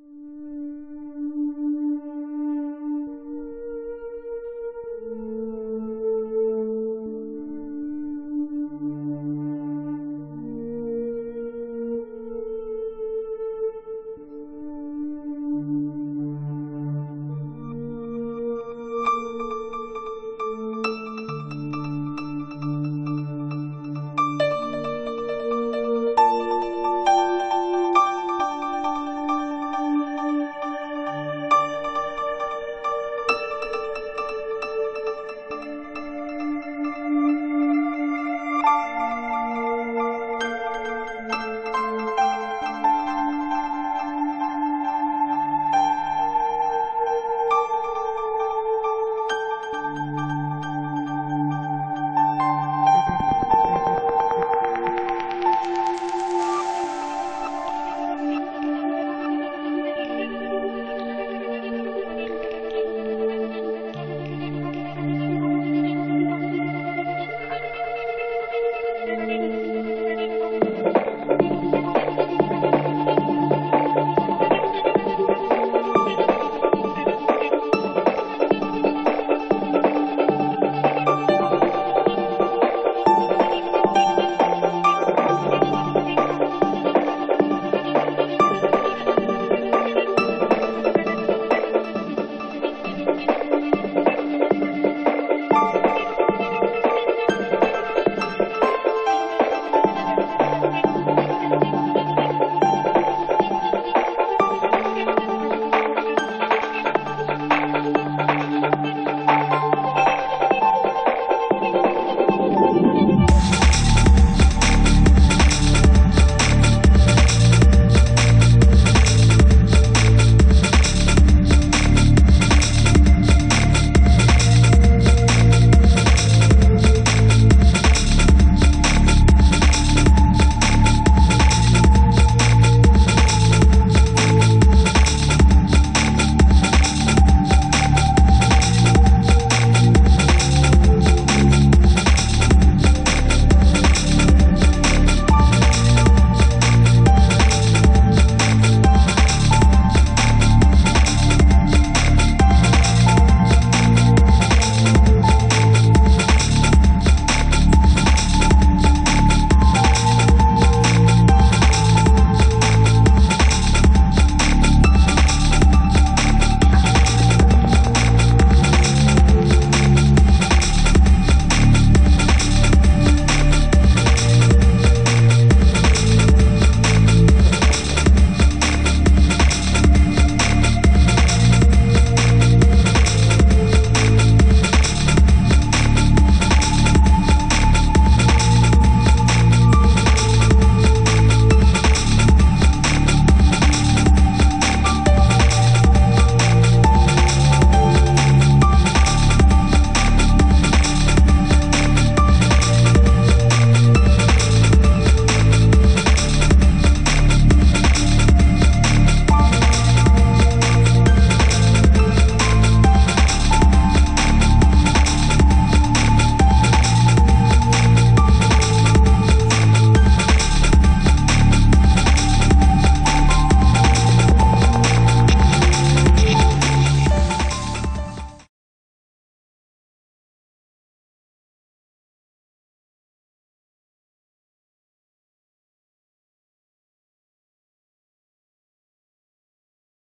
you